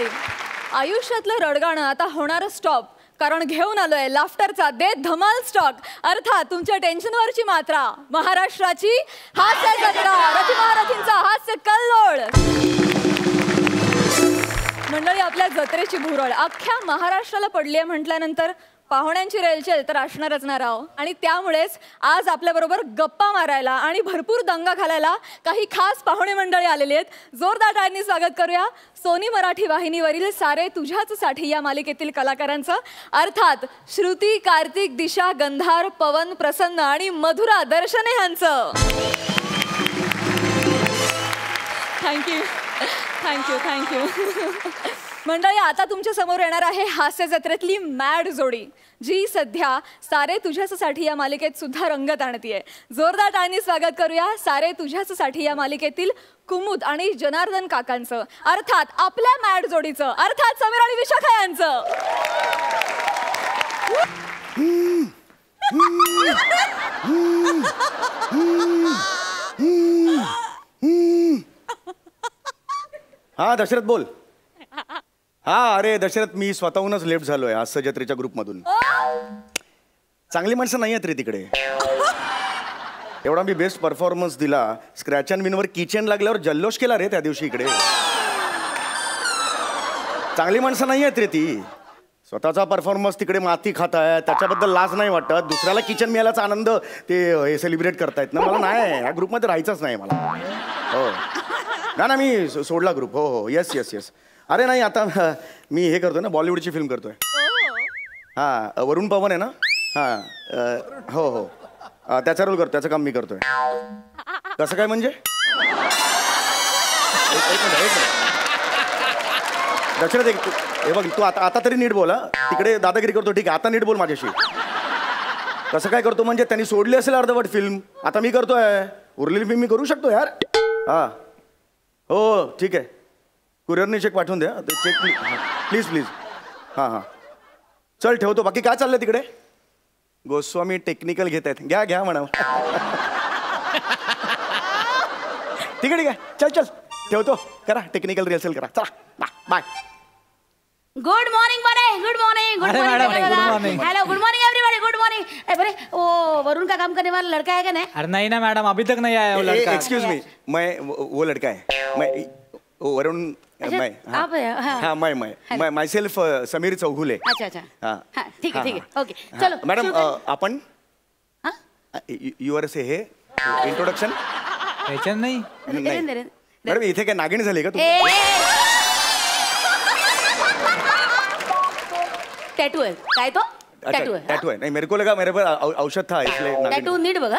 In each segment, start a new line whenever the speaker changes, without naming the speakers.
मंडळी आयुष्यातलं रडगाणं आता होणार स्टॉप कारण घेऊन आलोय लाफ्टरचा दे धमाल स्टॉक अर्थात तुमच्या टेन्शनवरची मात्रा. महाराष्ट्राची हास्य जत्रा. रथी महारथींचा हास्य कल्लोळ. मंडळी आपल्या जत्रेची भुरळ. अख्ख्या महाराष्ट्राला पडली आहे म्हटल्यानंतर पाहुण्यांची रेलचेल तर असणारच ना राव. आणि त्यामुळेच आज आपल्याबरोबर गप्पा मारायला आणि भरपूर दंगा घालायला काही खास पाहुणे मंडळी आलेली आहेत. जोरदार टाळ्यांनी स्वागत करूया. सोनी मराठी वाहिनीवरील सारे तुझ्याच साठी या मालिकेतील कलाकारांचं. अर्थात श्रुती कार्तिक दिशा गंधार पवन प्रसन्न आणि मधुरा दर्शने यांचं. Thank you. Thank you. Thank you. मंडळी आता तुमच्यासमोर येणार आहे हास्य जत्रेतली मॅड जोडी जी सध्या सारे तुझ्यासाठी या मालिकेत सुद्धा रंगत आणतीये. जोरदार टाळणी स्वागत करूया सारे तुझ्यासाठी या मालिकेतील कुमुद आणि जनार्दन काकांचं अर्थात आपल्या मॅड जोडीचं अर्थात समीर आणि विशाखा यांचं.
हा दशरथ बोल. हा अरे दशरथ मी स्वतःहूनच लेफ्ट झालोय हास्य जत्रेच्या ग्रुपमधून चांगली माणसं नाही आहेत रे तिकडे. एवढा मी बेस्ट परफॉर्मन्स दिला. स्क्रॅच अँड विनवर किचन लागल्यावर जल्लोष केला रे त्या दिवशी इकडे. चांगली माणसं नाही आहेत रे ती. स्वतःचा परफॉर्मन्स तिकडे माती खात आहे त्याच्याबद्दल लाज नाही वाटत. दुसऱ्याला किचन मिळाल्याचा आनंद ते हे सेलिब्रेट करतायत ना. मला नाही ह्या ग्रुपमध्ये राहायचंच नाही मला. हो. ना ना मी सोडला ग्रुप हो हो. येस येस येस अरे नाही आता मी हे करतोय ना बॉलिवूडची फिल्म करतोय. हां वरुण पवन आहे ना? हां हो हो. त्याचा रोल करतो त्याचं काम मी करतोय. कसं काय म्हणजे? एक एक हे बघ तू आता आता तरी नीट बोल तिकडे दादागिरी करतो ठीक आहे. आता नीट बोल माझ्याशी. कसं काय करतो म्हणजे त्यांनी सोडली असेल अर्धवट फिल्म आता मी करतोय. उरलेली फिल्म मी करू शकतो यार? हां हो, हो ठीक आहे. कुरिअरने चेक पाठवून द्या. ते चेक प्लीज प्लीज हां हां. चल ठेवतो. बाकी काय चाललंय तिकडे? गोस्वामी टेक्निकल घेत आहेत. घ्या घ्या म्हणा ठीक आहे ठीक आहे चल चल. ठेवतो. करा. टेक्निकल रिहर्सल करा. चला. बाय
गुड मॉर्निंग बने good morning good
morning.
Hello good morning everybody good morning अरे वो वरुण का काम करने वाला लड़का है क्या नहीं?
अरे नहीं ना मैडम अभी तक नहीं आया वो लड़का.
एक्सक्यूज मी मैं वो वो लड़का है. मैं वो वरुण
अच्छा,
मैं हाँ.
आप हैं, हाँ।
हाँ मैं मैं
Hello.
मैं माई सेल्फ समीर
अच्छा अच्छा.
हाँ.
हाँ ठीक है
हाँ,
ठीक है
हाँ.
ओके.
हाँ,
चलो
मॅडम. अ, आपण?
हाँ?
युअर से हे? इंट्रोडक्शन
नहीं.
मॅडम इथे काय नागिण झाली का तू?
ए! टॅटू आहे. काय तो? टॅटू आहे.
टैटू है नहीं मेरे को लगा मेरे पर औ- औषध था इसलिए नागिन.
टॅटू नीट बघा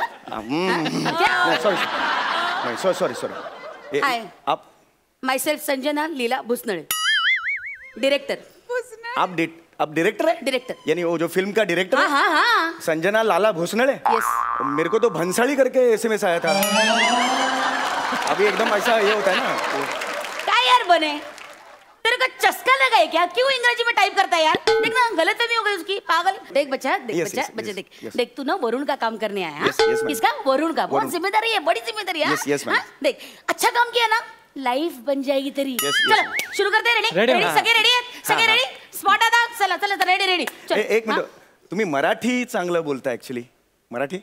sorry sorry sorry sorry
hi.
आप
myself Sanjana Leela Bhusnale director
आप डि- आप डायरेक्टर है?
Director.
यानी वो जो फ़िल्म का डायरेक्टर
हाँ?
है
हाँ हाँ.
संजना लाला भोसनड़े
Yes.
मेरे को तो भंसाली करके एसएमएस आया था। अभी एकदम ऐसा ये होता है ना
काय यार बने? तेरे को चस्का लगा है क्या? क्यों अंग्रेज़ी में टाइप करता है यार? देख ना गलत फहमी हो गई उसकी। पागल। देख बच्चा देख
Yes,
बच्चा
yes,
बच्चा
yes,
देख।
yes.
देख तू ना वरुण का काम करने आया
Yes, yes,
हाँ?
ma'am.
किसका? वरुण का। बहुत. ज़िम्मेदारी है बड़ी ज़िम्मेदारी है?
Yes, yes, ma'am.
हाँ? देख अच्छा काम किया ना? लाइफ बन जाएगी तेरी।
Yes, yes,
चलो. शुरू करते हैं रेडी रेडी. सगळे रेडी आहेत सगळे रेडी स्पॉट आता? चला चला रेडी रेडी
एक मिनिट. तुम्ही मराठी चांगलं बोलता ऍक्च्युली मराठी?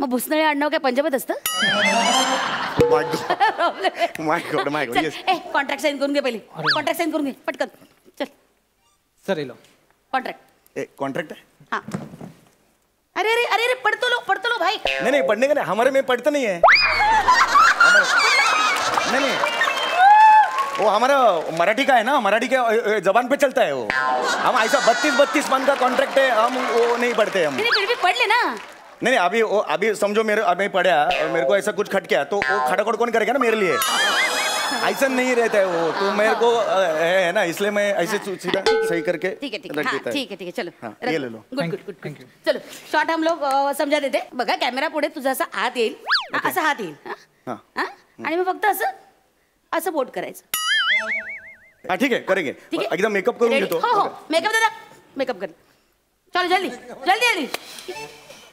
मग भुसनळे आडनाव काय पंजाबात असतं?
My god my god my god
चल
येस
ए कॉन्ट्रॅक्ट साईन करून घे पहिले. कॉन्ट्रॅक्ट साईन करून घे. पटकन. चल.
सर
कॉन्ट्रॅक्ट
ए कॉन्ट्रैक्ट है
हाँ. अरे अरे अरे अरे पढ़ तो लो पढ़ तो लो भाई.
नहीं नहीं पढ़ने का नहीं? हमारे में पढ़ता नहीं है. नहीं नहीं. वो हमारा मराठी का है ना मराठी के जबान पे चलता है वो। हम ऐसा बत्तीस बत्तीस मन का कॉन्ट्रैक्ट है हम वो नहीं पढ़ते हम।
फिर भी पढ़ लेना।
नहीं नहीं अभी वो अभी समझो मेरे अभी पढ़ा और मेरे को ऐसा कुछ खट गया तो वो खटाखट कौन करेगा ना मेरे लिए? ऐसा नहीं रहता है वो तो मेरे को है है ना इसलिए मैं ऐसे सीधा सही करके
ठीक है ठीक है। हाँ, ठीक है ठीक है चलो।
हाँ, ये ले लो.
Good good good. चलो शॉर्ट हम लोग समजा देते बघा कॅमेरा पुढे तुझा असा हात येईल. असा हात येईल. हा?
हाँ.
आणि मग फक्त असं असं बोट करायचं.
हाँ, ठीक है करेंगे। एकदम मेकअप
करूँगे तो। मेकअप दादा मेकअप कर। चलो जल्दी जल्दी जल्दी।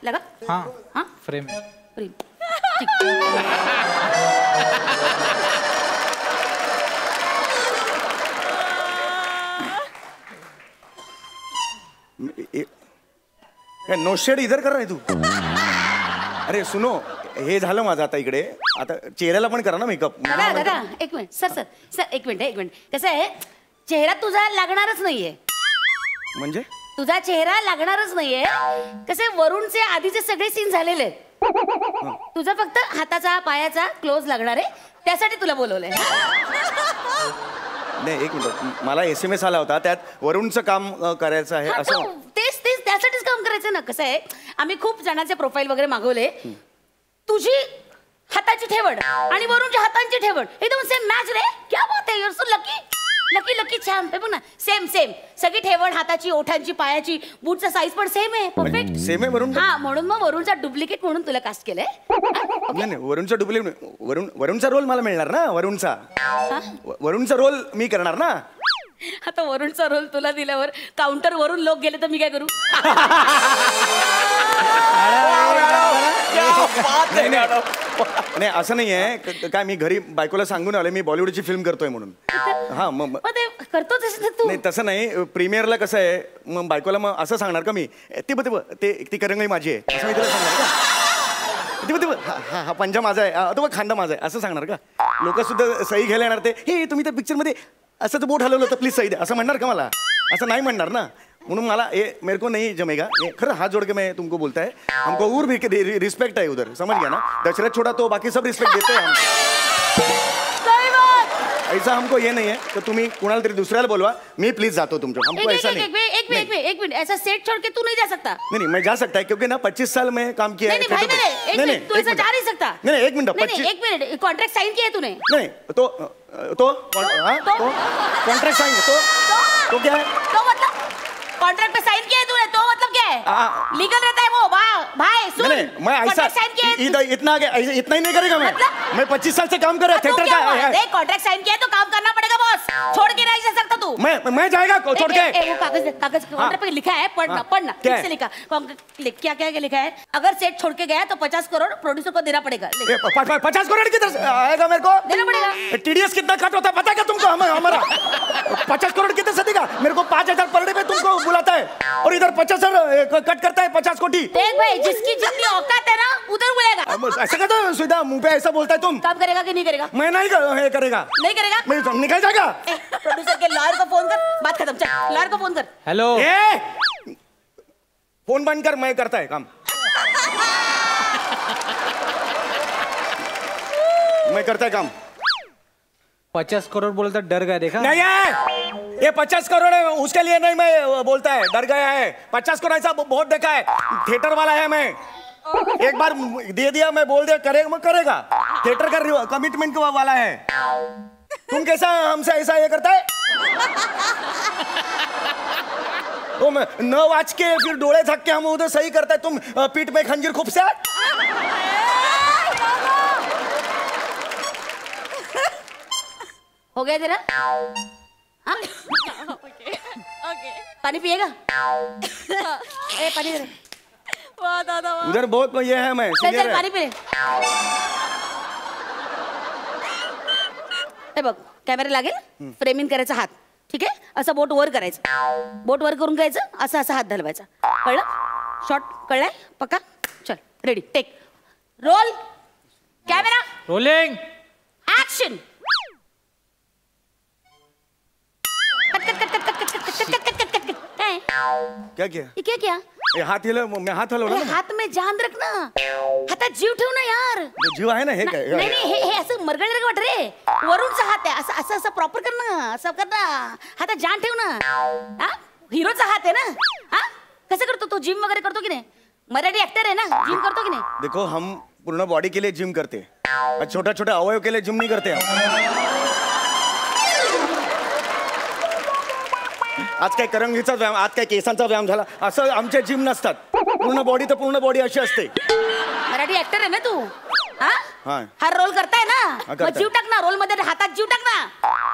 लगा?
हाँ
हाँ?
फ्रेम
फ्रेम नोशेड इधर कर रहे तू। अरे सुनो। हे झालं माझं आता इकडे. आता चेहऱ्याला पण करा ना मेकअप
दादा दादा एक मिनिट. सर सर सर एक मिनिट एक मिनिट. कसं आहे? चेहरा तुझा लागणारच नाहीये.
म्हणजे?
तुझा चेहरा लागणारच नाहीये. कसे वरुणचे आधीचे सगळे सीन झालेले आहेत. तुझा फक्त हाताचा पायाचा क्लोज लागणार आहे. त्यासाठी तुला बोलवलंय.
नाही एक मिनिट. मला एस एम एस आला होता. त्यात वरुणचं काम अं, करायचं आहे
हा,
असं.
तो- तेच तेच त्यासाठीच काम करायचं ना. कसं आहे? आम्ही खूप जणांचे प्रोफाईल वगैरे मागवले. तुझी हाताची ठेवण आणि वरूनच्या हातांची ठेवण. एकदम सेम मॅच रे. क्या बात आहे your so lucky lucky lucky छान. बघ ना सेम सेम सगळी ठेवण हाताची ओठांची पायाची बूटचा साईज पण सेम आहे. परफेक्ट
सेम आहे वरुण
हा म्हणून मग वरूनचा डुप्लिकेट म्हणून तुला कास्ट केलंय.
नाही नाही वरुणचा डुप्लिकेट वरुण वरुणचा रोल मला मिळणार ना वरुणचा. वरुणचा रोल मी करणार ना?
आता वरूनचा रोल तुला दिल्यावर काउंटर वरून लोक गेले तर मी काय करू?
नाही असं नाही आहे काय मी घरी बायकोला सांगून आलोय मी बॉलिवूडची फिल्म करतोय म्हणून. हा मग नाही तसं नाही. प्रीमियरला कसं आहे मग बायकोला मग असं सांगणार का मी? "ए, ते बघ ते ते करंगळी माझी आहे. असं मी तिला सांगणार का? हा हा- पंजा माझा आहे. तो खांदा माझा आहे. असं सांगणार का? लोक सुद्धा सही घ्यायला येणार ते. हे तुम्ही त्या पिक्चरमध्ये असं तर बोट हलवलं तर प्लीज सही द्या. असं म्हणणार का मला? असं नाही म्हणणार ना. म्हणून मला ए मेरे को नहीं जमेगा. ये खरं हात जोड़ के मैं तुमको बोलता है हमको और भी रिस्पेक्ट है उधर. समझ गया ना? दशरथ छोड़ा तो बाकी सब रिस्पेक्ट देते हैं हम. ऐसा हमको ये नहीं है तो तुम्ही कुणाला तरी दुसऱ्याला बोलवा. मी प्लीज़ जातो तुमच्या
एक
हमको ऐसा नहीं.
एक मिनट एक मिनट एक मिनट. ऐसा सेट छोड़ के तू नहीं जा सकता.
नहीं नहीं मैं जा सकता है क्योंकि ना पच्चीस साल में काम किया है
नहीं भाई मेरे एक मिनट तू ऐसा जा नहीं सकता.
नहीं नहीं एक मिनट
नहीं एक मिनट कॉन्ट्रैक्ट साइन किया है तूने.
नहीं तो तो हाँ,
तो?
तो कॉन्ट्रैक्ट साइन तो तो क्या है?
तो मतलब कॉन्ट्रैक्ट पे साइन किया है तूने तो मतलब है
हाँ।
लीगल रहता है वो भाई भाई सुन
नहीं नहीं मैं ऐसा
है
इधर इतना आगे इतना ही नहीं करेगा मैं।
मतलब?
मैं पच्चीस साल से काम कर रहा थिएटर
क्या
का है- है।
देख कॉन्ट्रैक्ट साइन किया है तो काम करना पड़ेगा बॉस छोड़ के नहीं जा सकता तू।
मैं मैं जाएगा छोड़ के।
ए, वो कागज़ कागज़ कॉन्ट्रैक्ट पे लिखा है पढ़ना
हाँ,
पढ़ना ठीक से लिखा। क्या क्या लिखा है? अगर सेट छोड़ के गया तो पचास करोड़ प्रोड्यूसर को देना पड़ेगा लिख।
ये प- प- पचास करोड़ किधर से आएगा मेरे को?
देना पड़ेगा।
टीडीएस कितना कट होता है पता है क्या तुमको? हमें हमारा पचास करोड़ कितने से देगा? मेरे को पाँच हज़ार पर डे पे तुमको बुलाता है। और इधर पचास हज़ार कट करता है पचास कोटी।
देख भाई जिसकी जितनी औकात है ना उधर बोलेगा।
ऐसा कहते हो सुधा मुँह पे ऐसा बोलता है तुम।
काम करेगा कि नहीं करेगा?
मैं नहीं कर, ये करेगा।
नहीं करेगा?
मैं तो निकल जाएगा।
प्रोड्यूसर के लॉयर को फ़ोन कर बात खत्म चल। लॉयर को फ़ोन कर।
हॅलो
फ़ोन बंद कर मैं करता है काम। मैं करता है काम।
पचास करोड बोलता डर गया, देखा?
नहीं है। ये पचास करोड़ है, उसके लिए नहीं मैं बोलता है, डर गया है। पचास करोड़ ऐसा बहुत देखा है। थिएटर वाला है मैं। एक बार दे दिया, मैं बोल दिया करेगा मैं करेगा। थिएटर का कमिटमेंट वाला है। तुम कैसा हमसे ऐसा ये करता है? तो मैं न वाच के फिर डोले थक के हम उधर सही करता है। तुम पीठ में खंजीर खूब से
हो गया तेरा? हाँ? पानी पिएगा? ए पानी दे रे.
दादा.
उधर बहुत ये है मैं
चल चल
है.
पाणी पिले बघ कॅमेरा लागेल फ्रेमिंग करायचा हात ठीक आहे? असं बोट वर करायचं. बोट वर करून घ्यायचं असं असं हात धलवायचा कळलं? शॉर्ट कळलाय? पक्का? चल ready take roll camera
rolling
action cut cut cut cut cut cut cut cut cut cut cut cut काय
क्या? किया
ये क्या क्या?
ये हाथ हिला मैं हाथ हलवला
अरे
ना?
हात में जान रख ना हातात जीव ठेव ना यार।
जीव आहे ना हे काय?
नाही नाही हे हे असं मरगळ वाट रे? वरूनचा हात आहे. असं असं असं प्रॉपर कर ना. असं कर ना. हातात जान ठेव ना. हा? हिरोचा हात आहे ना? हा? कसं करतो तो? जिम वगैरे करतो की नाही? मराठी ऍक्टर आहे ना? जिम करतो की नाही?
देखो हम पूर्ण बॉडी के लिए जिम करते. हैं छोटा छोटा अवयव के लिए जिम नहीं करते हम. आज काय करंगीचा व्यायाम आज काय केसांचा व्यायाम झाला? असं आमचे जिम नसतात. पूर्ण बॉडी तर पूर्ण बॉडी अशी असते.
मराठी ऍक्टर आहे ना तू? हा?
हा.
हा रोल करताय ना?
करताय.
मग जीव टाक ना रोलमध्ये हातात जीव टाक ना.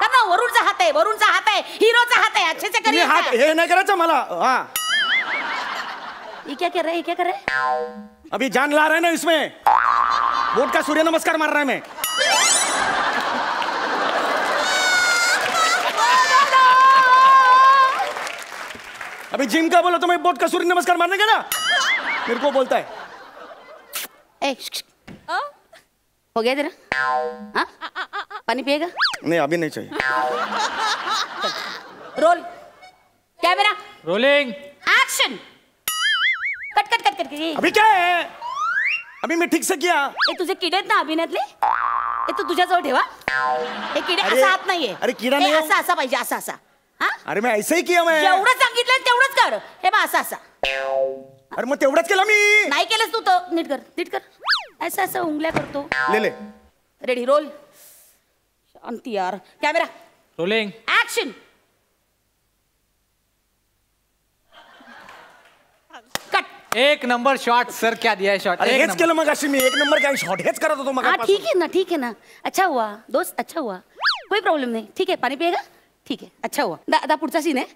कर ना वरूनचा हात आहे वरूनचा हात आहे हिरोचा हात आहे अच्छे से
तुम्ही
करिए
हात हे नाही करायचं मला. हा.
ये क्या कर रहा ये क्या कर रहा
अभी जान ला रहे ना इसमें. बोट का सूर्य नमस्कार मार रहा है मैं. अभी जिम का बोलो तो मैं बोट का सूर्य नमस्कार मारने का ना? मेरे को बोलता है।
ए? हो गया तेरा? हाँ? पानी पिएगा?
नहीं अभी नहीं चाहिए।
Roll. Camera
rolling.
Action cut cut cut cut
अभी क्या है? अभी मैं ठीक से किया।
हे तुझे किडे आहेत ना अभिनयातले हे तू तुझ्याजवळ ठेवा हे किडे
अरे,
असा हात नाहीये
अरे, किडा नाही
असा असा पाहिजे असा असा हा
अरे मैं ऐसे ही किया मैं.
जेवढं सांगितलं तेवढंच कर. हे बा असा असा.
अरे मग तेवढंच केलं मी.
नाही केलंस तू तर. नीट कर नीट कर. असं असं उंगल्या करतो.
ले ले.
रेडी रोल शांती यार. कॅमेरा
रोलिंग
ऍक्शन कट
एक नंबर शॉट सर क्या दिया है शॉट
अरे
एक
हेच
नंबर.
केलं मग अशी मी. एक नंबर काय शॉट हेच करत होतो मग
हाँ ठीक है ना ठीक है ना. अच्छा हुआ दोस्त अच्छा हुआ. कोई प्रॉब्लेम नाही. ठीक आहे पाणी पिएगा? ठीक आहे. अच्छा हुआ दा आता पुढचा सीन आहे.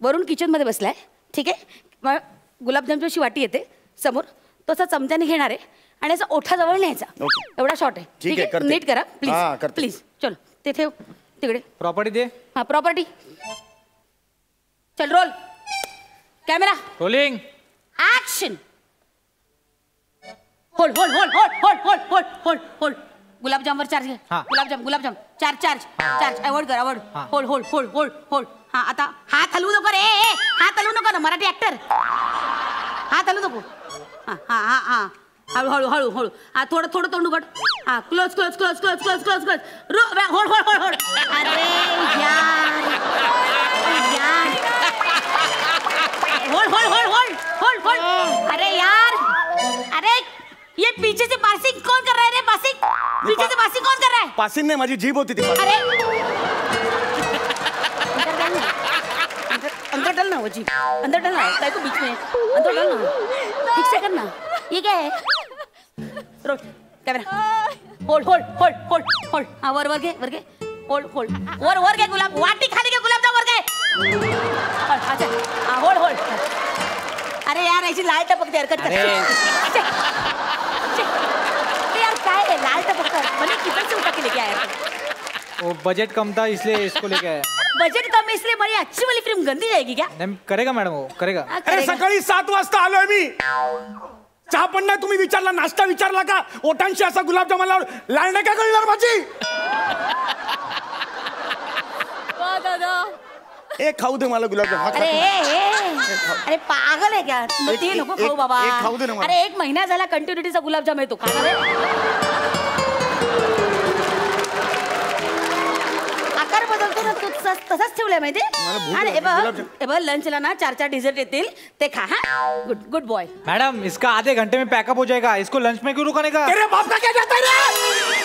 वरून किचनमध्ये बसलाय. ठीक आहे. मग गुलाबजामची अशी वाटी येते. समोर. तो असा चमच्याने घेणार आहे. आणि असं ओठाजवळ न्यायचा.
Okay.
एवढा शॉट आहे.
ठीक आहे, करते.
नीट करा
हा,
प्लीज़
करते.
प्लीज़ चलो. ते ठेव तिकडे.
प्रॉपर्टी दे.
हा प्रॉपर्टी चल roll camera
rolling
action hold hold hold hold hold hold hold hold hold गुलाबजामवर charge घे.
हा.
गुलाबजाम गुलाबजाम चार्ज चार्ज चार्ज अवॉइड कर अवॉइड
हा.
Hold hold hold hold hold हा आता हात हलवू नको रे ए, हात हलवू नको ना मराठी ऍक्टर हात हलवू नको. हा हा हा हा. हळू हळू हळू हळू. हा थोडं थोडं तोंड उघड. हा close close close close close close close hold hold hold hold अरे यार यार. Hold hold hold hold hold hold अरे यार. अरे ये पीछे से पासिंग कौन कर रहा है रे पासिंग पीछे से पासिंग कौन कर रहा है?
पासिंग नाही माझी जीभ होती ती
अरे! अंदर अंदर डल ना वो जी अंदर डल ना. काय को बीच में. अंदर डल ना. ठीक से करना ये क्या है? Roll camera. Hold hold hold hold hold हाँ वर वर के वर के. होल्ड होल्ड वर वर के गुलाब. वाटी खाने के गुलाब जाम वर के. अच्छा हाँ होल्ड होल्ड अरे यार ऐसी लाल टपकते हरकत कर
अरे.
छे, छे. अरे यार काय है लाल टपक मैंने किचन से उठा के लेके आया
वो बजट कम था इसलिए इसको लेके आया।
बजट कम इसलिए बड़ी अच्छी वाली फ़िल्म गंदी जाएगी क्या?
नहीं करेगा मैडम वो करेगा।
हाँ,
अरे सकाळी सात वाजता आलोय मी। चहा पण नाही तुम्ही विचारला नाश्ता विचारला का? ओटांशी असा गुलाबजाम लावून लाल नाही का कळणार माझी
वा दादा।
ए खाऊ दे मला गुलाबजाम हा, खा.
अरे ए, ए, अरे पागल आहे क्या? मग
एक-
ते नको
एक-
खाऊ बाबा.
एक खाऊ दे ना मला.
अरे एक महिना झाला कंटिन्युटीचा गुलाबजाम येतो. खाणार आहे? आकार बदलतो ना तो तसाच ठेवलाय माहिती?
मला भूक
आणि हे
लागली,
बघ
गुलाबजाम.
हे बघ लंचला ना चार चार डिझर्ट येतील. ते खा हा? गुड गुड बॉय
मैडम इसका आधे घंटे में पैकअप हो जाएगा. इसको लंच में क्यों रुकाने का?
तेरे बाप का क्या जाता है रे?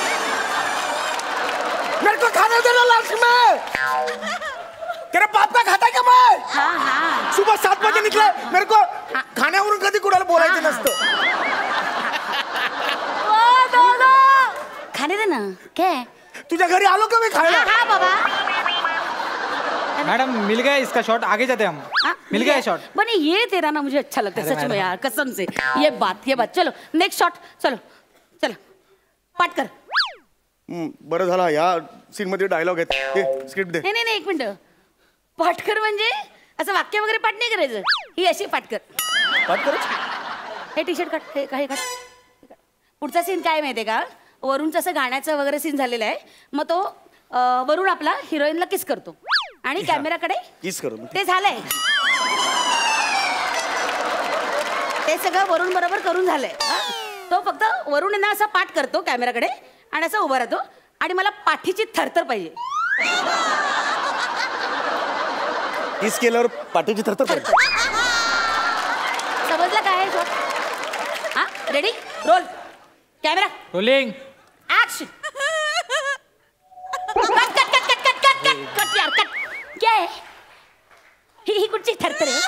मेरे को खाने देना लंच में। तेरे बाप का खाता है क्या मैं
हा हा.
सुबह सात बजे निकले. मेरे को खाण्यावरून कधी कुणाला बोलायचं
हा, हा.
नसतं.
खाने दे ना. काय
तुझ्या घरी आलो का मी
हा
खायला?
हा बाबा.
मैडम मिल गया इसका शॉट आगे जाते हम.
हाँ,
मिल गया शॉट
बने ये तेरा ना मुझे अच्छा लगता है सच में। यार कसम से। ये बात ये बात। चलो नेक्स्ट शॉट चलो चलो. पाठ कर.
हम्म, बरं झालं. या सीन मध्ये डायलॉग आहेत दे स्क्रिप्ट दे.
नाही नाही नाही, एक मिनिट. पाठ कर म्हणजे? असं वाक्य वगैरे पाठ नाही करायचं. ही अशी पाठ कर
पाठ कर
हे टी शर्ट काढ हे का हे काढ. पुढचा सीन काय माहितीये का? वरुणचं असं गाण्याचं वगैरे सीन झालेलं आहे. मग तो अं, वरुण आपला हिरोईनला किस करतो. आणि कॅमेराकडे
किस करू
ते झालंय. ते सगळं वरुण बरोबर करून झालंय. हा? तो फक्त वरुण यांना असा पाठ करतो कॅमेराकडे आणि असा उभा राहतो. आणि मला पाठीची थरथर पाहिजे.
किस केल्यावर पाठीची थरथर पडते.
थरथर समजलं काय हा? Ready roll camera
rolling
action cut cut cut cut cut cut cut cut यार कट क्या है ही ही कुठची थरथर आहे?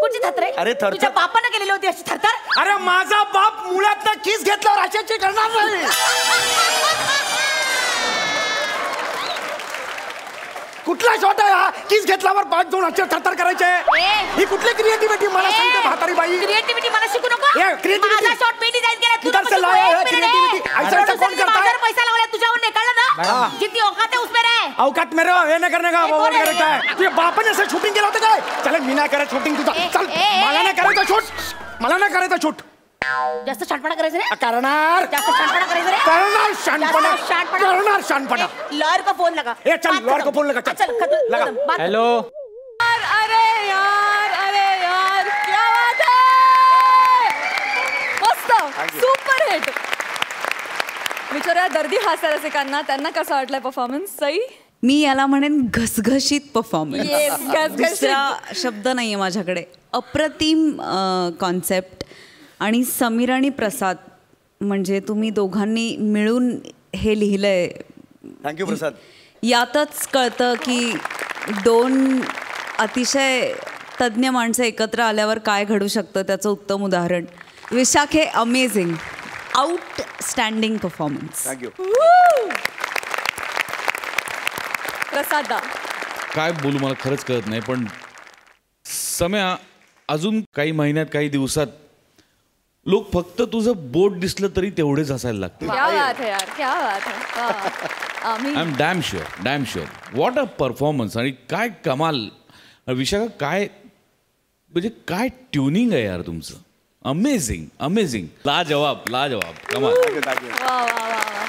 कुठची थरथर आहे?
अरे, थरथर-
तुझ्या बापानं केलेली होती अशी थरथर.
अरे माझा बाप मुळात किस घेतल्यावर अशाची करणार नाही. कुठला शॉट आहे हा किस घेतल्यावर पाच दोन अक्षर थरथर करायचे. ही कुठली क्रिएटिव्हिटी मला सांगते म्हातारी बाई
क्रिएटिव्हिटी मला शिकू नको
ए, creativity.
माझा शॉट मी डिझाईन केला तू
किधर
नको
से
शिकू,
लाया
एक
है
minute,
creativity?
ए.
ऐसा ऐसा
producer
कौन
ने
करता है?
माझ्यावर पैसा लावला तुझ्यावर निकाला ना
मैडम।
जितनी औकात है उसमें रहे
अवकात मेरे हे नाही करणे का वो
कोण आहे?
काय तुझ्या बापाने असं शूटिंग केलं होतं काय चल मी नाही करत शूटिंग तुझा
ए,
चल
ए,
मला
ए.
नाही करायचं शूट मला नाही करायचं शूट
जास्त शांतपणा करायचं रे.
करणार.
जास्त शांतपणा करायचं रे.
करणार
जास्त शांतपणा
करणार
ए, लॉयर का फोन लगा?
ए, चल,
बात
लॉयर का. फोन लगा, चल.
चल खतम,
लगा.
खतम, बात
हॅलो.
यार, अरे यार अरे यार क्या बात है? मस्त. सुपर हिट विचारूया दर्दी हास्य रसिकांना त्यांना कसं वाटलंय परफॉर्मन्स सई?
मी याला म्हणेन घसघशीत परफॉर्मन्स
Yes, घसघशीत.
दुसरा शब्द नाही आहे माझ्याकडे. अप्रतिम कॉन्सेप्ट आणि समीर आणि प्रसाद म्हणजे तुम्ही दोघांनी मिळून हे लिहिलंय.
Thank you Prasad.
यातच कळतं की दोन अतिशय तज्ज्ञ माणसं एकत्र आल्यावर काय घडू शकतं त्याचं उत्तम उदाहरण. विशाख हे amazing outstanding performance
thank you
प्रसादा.
काय बोलू मला खरंच कळत नाही पण सम्या अजून काही महिन्यात काही दिवसात लोक फक्त तुझं बोट दिसलं तरी तेवढेच हसायला लागते
क्या बात है यार क्या बात है. वा. आम्ही
I am damn sure damn sure what a performance आणि काय कमाल. विशाखा काय म्हणजे काय ट्युनिंग आहे यार तुमचं. अमेझिंग अमेझिंग ला जवाब ला जवाब कमाल
वा वा वा वा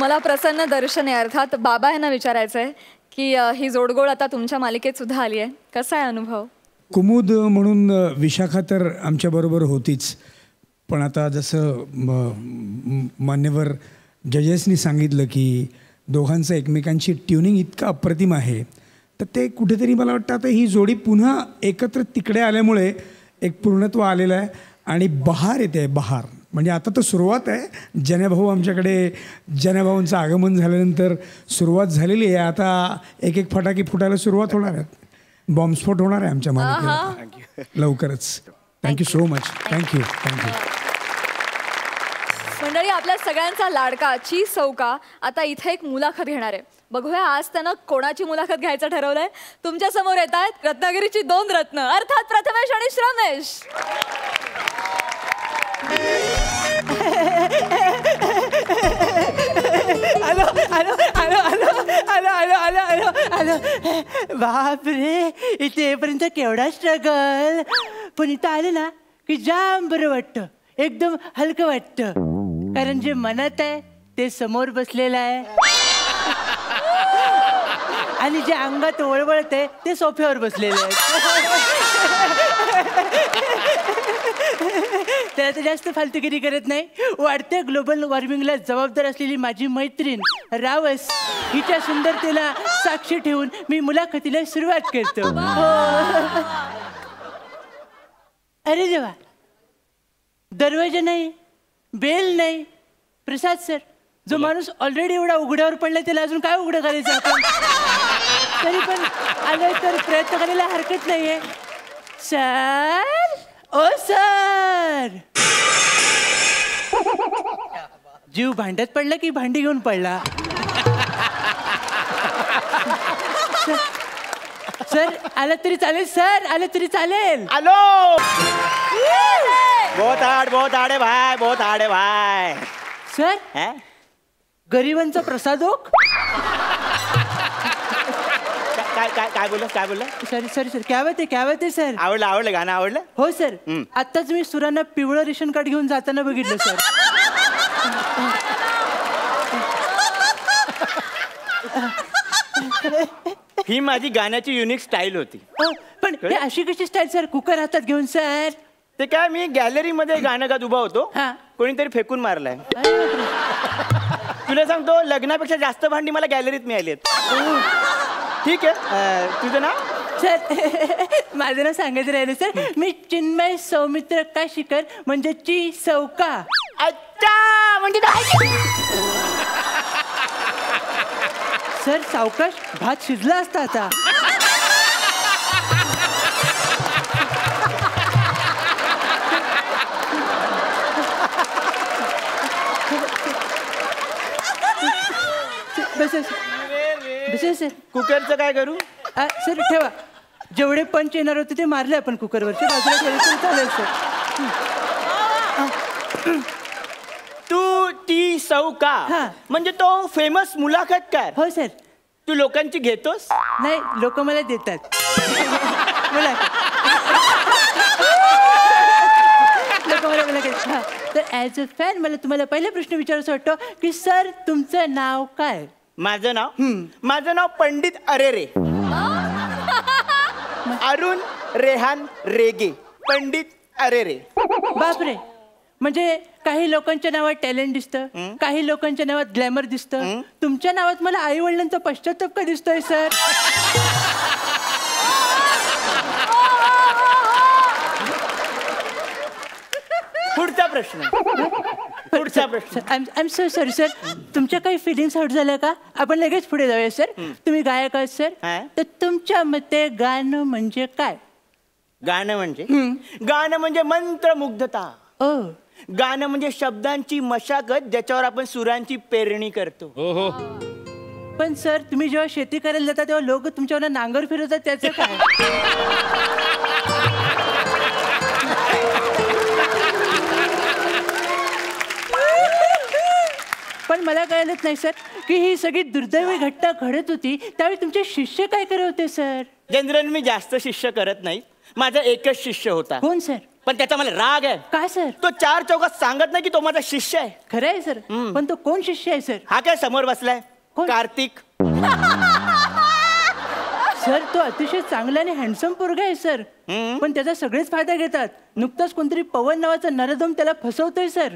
मला प्रसन्न दर्शने अर्थात बाबा यांना विचारायचं आहे की ही जोडगोळ आता तुमच्या मालिकेत सुद्धा आली आहे कसा आहे अनुभव?
कुमुद म्हणून विशाखा तर आमच्याबरोबर होतीच. पण आता जसं म- मान्यवर जजेसनी सांगितलं की दोघांचं एकमेकांची ट्युनिंग इतकं अप्रतिम आहे. तर ते कुठेतरी मला वाटतं आता ही जोडी पुन्हा एकत्र तिकडे आल्यामुळे एक पूर्णत्व आलेलं आहे आणि बहार येते आहे बहार. म्हणजे आता तर सुरुवात आहे. जनेभाऊ आमच्याकडे जनेभाऊंचं आगमन झाल्यानंतर सुरुवात झालेली आहे. आता एक एक फटाके फुटायला सुरुवात होणार आहे बॉम्बस्फोट होणार आहे आमच्या मालिकेत लवकरच. Thank you so much thank you thank you
मंडळी आपल्या सगळ्यांचा लाडका ची सौका आता इथे एक मुलाखत घेणार आहे. बघूया आज त्यानं कोणाची मुलाखत घ्यायचं ठरवलंय? तुमच्यासमोर येत आहेत रत्नागिरीची दोन रत्न. अर्थात प्रथमेश आणि श्रमेश.
आलो आलो आलो आलो आलो आलो आलो आलो आलो बापरे इथे येईपर्यंत केवढा स्ट्रगल पण इथं आलं ना की जाम बरं वाटतं एकदम हलकं वाटतं कारण जे मनात आहे ते समोर बसलेलं आहे आणि जे अंगात वळवळत आहे ते सोफ्यावर बसलेले आहे तर आता जास्त फालतुगिरी करत नाही. वाढत्या ग्लोबल वॉर्मिंगला जबाबदार असलेली माझी मैत्रीण रावस हिच्या सुंदरतेला साक्षी ठेवून मी मुलाखतीला सुरुवात करतो. हो. अरे देवा. दरवाजा नाही बेल नाही. प्रसाद सर जो माणूस ऑलरेडी एवढा उघड्यावर पडला त्याला अजून काय उघडं करायचं आपण? तरी पण आलोय तर प्रयत्न करायला हरकत नाहीये. सर ओ सर जीव भांड्यात पडला की भांडी घेऊन पडला? सर- आलं तरी चालेल सर आलं तरी चालेल.
हेलो बहुत हार्ड बहुत हार्ड है भाई बहुत हार्ड है भाई.
सर
हैं?
गरिबांचा प्रसादोक
काय काय काय काय बोललं काय बोललं
सॉरी सॉरी सर क्या बात आहे क्या बात आहे सर
आवडलं आवडलं गाणं आवडलं?
हो सर आत्ताच मी सुरांना पिवळं रेशन कार्ड घेऊन जाताना बघितलं सर
ही माझी गाण्याची युनिक स्टाईल होती.
अ, पण हे अशी कशी स्टाईल सर कुकर हातात घेऊन सर
ते काय मी गॅलरीमध्ये गाणं गात उभा होतो.
हा.
कोणीतरी फेकून मारलाय. तुला सांगतो लग्नापेक्षा जास्त भांडी मला गॅलरीत मिळाली आहेत. ठीक आहे. तुझं नाव?
सर माझं नाव सांगायचं राहिलं सर. मी चिन्मय सौमित्र काशीकर म्हणजे ची सौका.
अच्छा म्हणजे?
सर सावकाश भात शिजला असता आता. बस बस. सर
कुकरचं काय करू?
आ, सर ठेवा. जेवढे पंच येणार होते ते मारले आपण कुकरवरचे. बाजूला तरी चालेल सर.
तू ती सौका
हा.
म्हणजे तो फेमस मुलाखतकार.
हो सर.
तू लोकांची घेतोस?
नाही लोक मला देतात. बोला लोक हां. तर ॲज अ फॅन मला तुम्हाला पहिला प्रश्न विचारायचा वाटतो की सर तुमचं नाव काय?
माझं नाव? माझं नाव पंडित अरेरे. अरुण रेहान रेगे पंडित अरेरे.
बापरे. म्हणजे काही लोकांच्या नावात टॅलेंट दिसतं काही लोकांच्या नावात ग्लॅमर दिसतं. तुमच्या नावात मला आई वडिलांचा पश्चाताप का दिसतोय सर?
पुढचा प्रश्न. पुढचा प्रश्न.
I am so sorry sir तुमच्या काही फिलिंग्स हर्ट झाल्या का? आपण लगेच पुढे जाऊया सर तुम्ही गायक आहात सर
हा.
तर तुमच्या मते गाणं म्हणजे काय?
गाणं म्हणजे? गाणं म्हणजे मंत्रमुग्धता.
ओ.
गाणं म्हणजे शब्दांची मशागत ज्याच्यावर आपण सुरांची पेरणी करतो.
हो हो.
पण सर तुम्ही जेव्हा शेती करायला जाता तेव्हा लोक तुमच्यावर नांगर फिरवतात त्याचं काय? पण मला कळलंच नाही सर की ही सगळी दुर्दैवी घटना घडत होती. त्यावेळी तुमचे शिष्य काय करत होते सर?
जनरल मी जास्त शिष्य करत नाही. माझा एकच शिष्य होता.
कोण सर?
पण त्याचा मला राग आहे.
काय सर?
तो चार चौकात सांगत नाही की तो माझा शिष्य आहे.
खरं आहे सर. पण तो कोण शिष्य आहे सर?
हा काय समोर बसलाय? कार्तिक.
सर तो अतिशय चांगला आणि हँडसम पोरगा आहे सर. पण त्याचा सगळेच फायदा घेतात. नुकताच कोणतरी पवन नावाचा नरदम त्याला फसवतोय सर.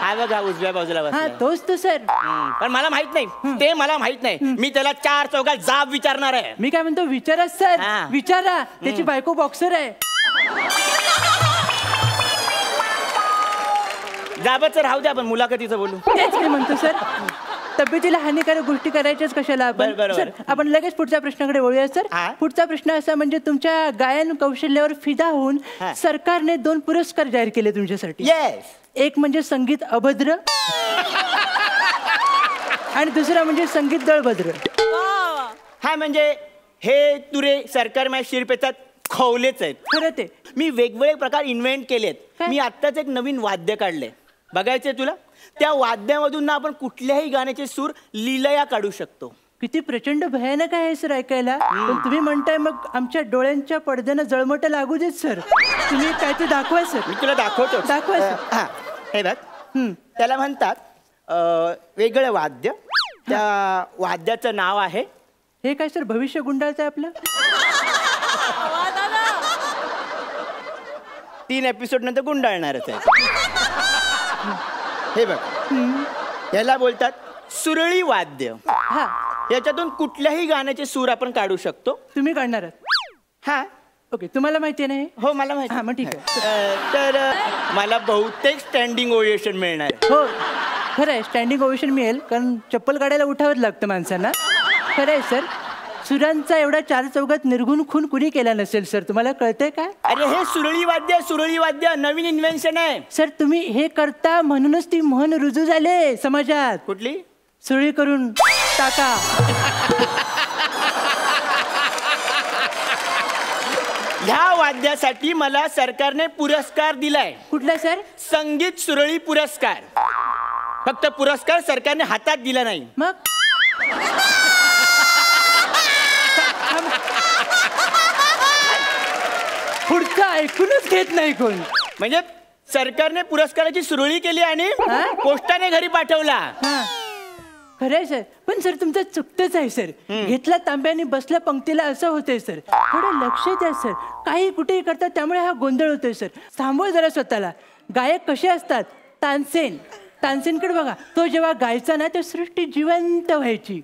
हा बघा उजव्या बाजूला
हा
बसलाय.
तोच तो सर.
हम्म, पण मला माहीत नाही. ते मला माहीत नाही. मी त्याला चार चौकात जाब विचारणार आहे.
मी काय म्हणतो विचारा सर.
हा.
विचारा. त्याची बायको बॉक्सर आहे.
जाबाचं राहू द्या आपण मुलाखतीचं बोलू.
तेच मी म्हणतो सर. तब्येतीला हानिकारक गोष्टी करायच्याच कशाला आपण?
बर-.
सर आपण लगेच पुढच्या प्रश्नाकडे वळूया सर. पुढचा प्रश्न असा म्हणजे तुमच्या गायन कौशल्यावर फिदा होऊन. सरकारने दोन पुरस्कार जाहीर केले तुमच्यासाठी.
येस
एक म्हणजे संगीत अभद्र आणि दुसरा म्हणजे संगीत दळभद्र.
हा म्हणजे हे तुरे सरकार माझ्या शिरपेचात खवलेच आहेत.
खरं ते.
मी वेगवेगळे प्रकार इन्व्हेंट केलेत? मी आत्ताच एक नवीन वाद्य काढले बघायचंय तुला? त्या वाद्यामधून ना आपण कुठल्याही गाण्याचे सूर लिलया काढू शकतो.
किती प्रचंड भयानक आहे सर ऐकायला. पण तुम्ही म्हणताय मग आमच्या डोळ्यांच्या पडद्यानं जळमट लागू देत सर. तुम्ही काय ते दाखवा सर.
मी तुला दाखवतो.
दाखवा सर.
हा. हे बघ. त्याला म्हणतात अं, वेगळं वाद्य. त्या वाद्याचं नाव आहे.
हे काय सर भविष्य गुंडाळचं आहे आपलं?
तीन एपिसोड नंतर गुंडाळणारच आहे. हे बघ. याला बोलतात सुरळी वाद्य.
हा.
याच्यातून कुठल्याही गाण्याचे सूर आपण काढू शकतो.
तुम्ही काढणार आहात?
हा.
ओके तुम्हाला माहिती आहे ना हे?
हो मला माहिती.
हा, मग ठीक आहे.
अं, तर अं, मला बहुतेक स्टँडिंग ओवेशन मिळणार आहे.
हो खरं आहे स्टँडिंग ओवेशन मिळेल कारण चप्पल काढायला उठावंच लागतं माणसांना. खरं आहे सर. सुरांचा एवढा चार चौघात निर्गुण खून कुणी केला नसेल सर? तुम्हाला कळतंय का?
अरे हे सुरळी वाद्य सुरळी वाद्य नवीन इन्व्हेन्शन आहे.
सर तुम्ही हे करता म्हणूनच ती म्हण रुजू झाले समाजात.
कुठली?
सुरळी करून टाका.
ह्या वाद्यासाठी मला सरकारने पुरस्कार दिलाय.
कुठला सर?
संगीत सुरळी पुरस्कार. फक्त पुरस्कार सरकारने हातात दिला नाही.
मग पुढचं ऐकूनच घेत नाही कोण.
म्हणजे सरकारने पुरस्काराची सुरळी केली आणि पोस्टाने घरी पाठवला.
हा. खरं आहे सर. पण सर तुमचं चुकतंच आहे सर. घेतला तांब्याने बसला पंक्तीला असं होतंय सर. थोडं लक्ष द्या सर. काही कुठेही करतात त्यामुळे हा गोंधळ होतोय सर. थांबवा जरा स्वतःला. गायक कसे असतात? तानसेन. तानसेनकडे बघा. तो जेव्हा गायचा ना त्या सृष्टी जिवंत व्हायची.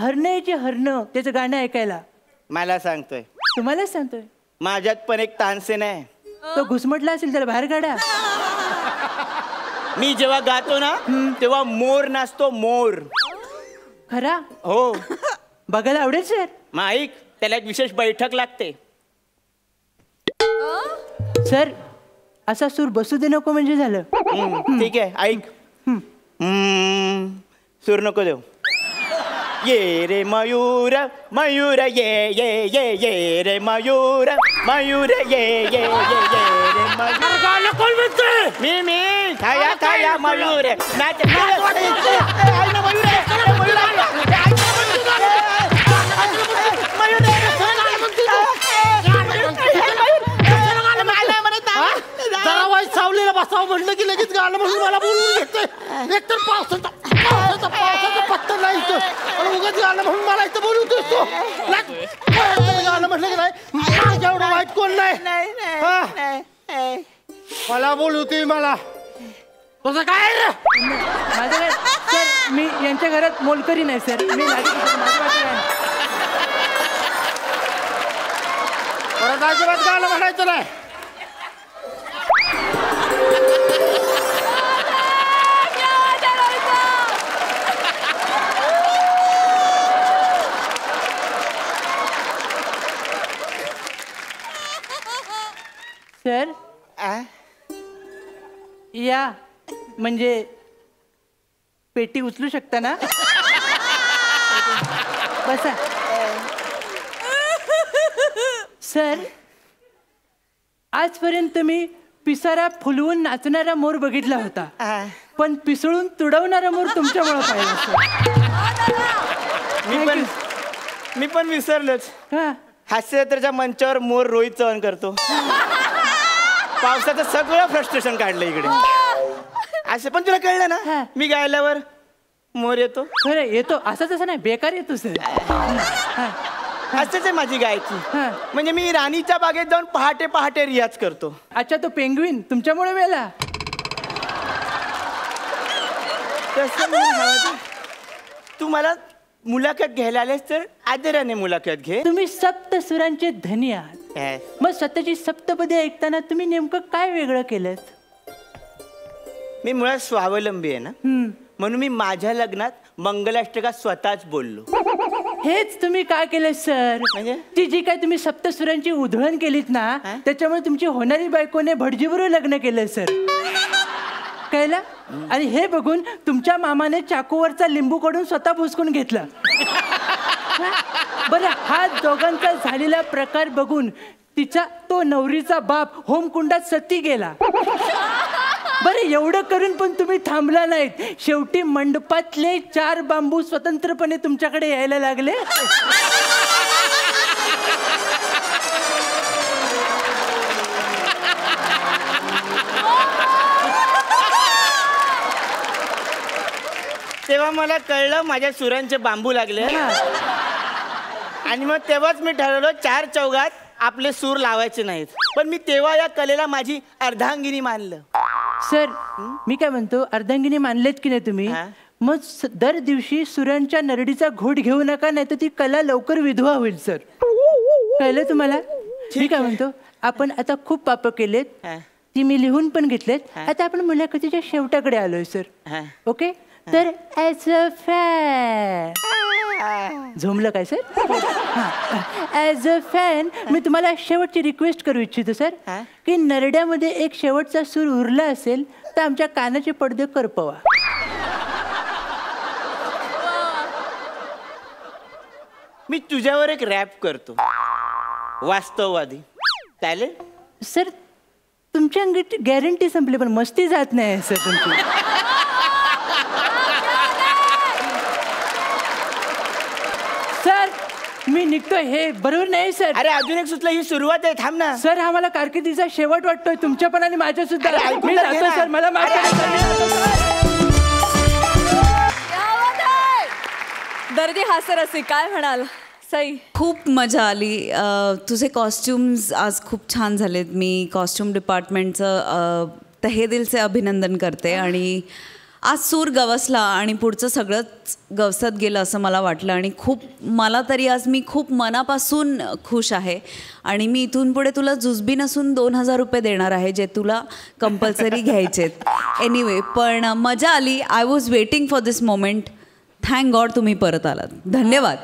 हरणं हरणं त्याचं गाणं ऐकायला.
मला सांगतोय.
तुम्हाला सांगतोय?
माझ्यात पण एक तानसेन आहे.
तो घुसमटला असेल त्याला बाहेर काढा.
मी जेव्हा गातो ना तेव्हा मोर नाचतो मोर.
खरा?
हो.
बघायला आवडेल सर
मग ऐक त्याला एक विशेष बैठक लागते.
सर असा सूर बसू दे नको म्हणजे झालं.
हम्म, ठीक आहे ऐक. हम्म, सूर नको देऊ. ये रे मयूर मयूर ये ये ये ये रे मयूर मयूर ये ये ये ये रे मयूर मी मी थाया थाया मयूर नाच ना मयूर आहे. ए, मयूर मला
तुझं काय रे?
माझं काय सर मी यांच्या घरात मोलकरी नाही सर मी वाटलं.
परत अजिबात गाणं म्हणायचं नाही
सर या म्हणजे पेटी उचलू शकता ना? बसा. सर आजपर्यंत मी पिसारा फुलवून नाचणारा मोर बघितला होता. पण पिसळून तुडवणारा मोर तुमच्यामुळे पाहिला सर.
मी पण मी पण विसरलोच.
हा.
हास्यजत्रेच्या मंचावर मोर रोहित चव्हाण करतो. पावसाचं सगळं फ्रस्ट्रेशन काढलं इकडे. असं पण तुला कळलं. ना? मी गायल्यावर मोर येतो.
खरं येतो. असं तसं नाही बेकार येतो सर
असंच आहे माझी गायकी.
हा.
म्हणजे मी राणीच्या बागेत जाऊन पहाटे पहाटे रियाज करतो.
अच्छा तो पेंग्विन तुमच्यामुळे वेला
तसं नाही हवं. तू मला मुलाखत घ्यायला आलेस तर आदराने मुलाखत घे.
तुम्ही सप्त सुरांचे धनी आहात. मग स्वतःची सप्तपदी ऐकताना तुम्ही नेमकं काय वेगळं केलं
मी मुळात स्वावलंबी आहे ना? म्हणून मी माझ्या लग्नात मंगलाष्टका स्वतःच बोललो.
हेच तुम्ही काय केलं सर?
म्हणजे?
ती जी काय तुम्ही सप्तसुरांची उधळण केलीत ना त्याच्यामुळे तुमची होणारी बायकोने भटजीबरोबर लग्न केलं सर. कळलं? आणि हे बघून तुमच्या मामाने चाकूवरचा लिंबू कडून स्वतः भुसकून घेतला? बरं हा दोघांचा झालेला प्रकार बघून तिचा तो नवरीचा बाप होमकुंडात सती गेला. बरं एवढं करून पण तुम्ही थांबला नाहीत. शेवटी मंडपातले चार बांबू स्वतंत्रपणे तुमच्याकडे यायला लागले.
तेव्हा मला कळलं माझ्या सुरांचे बांबू लागले. आणि मग तेव्हाच मी ठरवलं चार चौघात आपले सूर लावायचे नाहीत. पण मी तेव्हा या कलेला माझी अर्धांगिनी मानलं.
सर मी काय म्हणतो अर्धांगिनी मानलेत की नाही तुम्ही. मग दर दिवशी सुरांच्या नरडीचा घोट घेऊ नका नाही तर ती कला लवकर विधवा होईल सर. कळलं तुम्हाला? मी काय म्हणतो आपण आता खूप पाप केलेत. ती मी लिहून पण घेतलेत. आता आपण मुलाखतीच्या शेवटाकडे आलोय सर. ओके? तर ॲज अ फॅन झोमलं काय सर? ॲज अ फॅन मी तुम्हाला शेवटची रिक्वेस्ट करू इच्छितो सर? की नरड्यामध्ये एक शेवटचा सूर उरला असेल तर आमच्या कानाचे पडदे करपवा.
मी तुझ्यावर एक रॅप करतो. वास्तववादी. चालेल
सर तुमच्या अंगी गॅरंटी संपली पण मस्ती जात नाही सर तुमची सर मी निघतोय हे बरोबर नाही सर.
अरे अजून एक सुचलं ही सुरुवात आहे थांब ना.
सर हा मला कारकिर्दीचा शेवट वाटतोय तुमच्या पण आणि माझ्या सुद्धा.
अरे, ऐकून
मी
तर घे
जातो
ना.
सर मला माफ
अरे,
करा, सर. सर.
क्या म्हणाल? सई.
खूप मजा आली. अ, तुझे कॉस्ट्युम्स आज खूप छान झालेत. मी कॉस्ट्युम डिपार्टमेंटचं तहेदिलचे अभिनंदन करते आणि आज सूर गवसला आणि पुढचं सगळंच गवसत गेलं असं मला वाटलं आणि खूप मला तरी आज मी खूप मनापासून खुश आहे. आणि मी इथून पुढे तुला जुजबी नसून दोन हजार रुपये देणार आहे जे तुला कंपल्सरी घ्यायचेत. एनिवे पण मजा आली. I was waiting for this moment thank God तुम्ही परत आलात. धन्यवाद.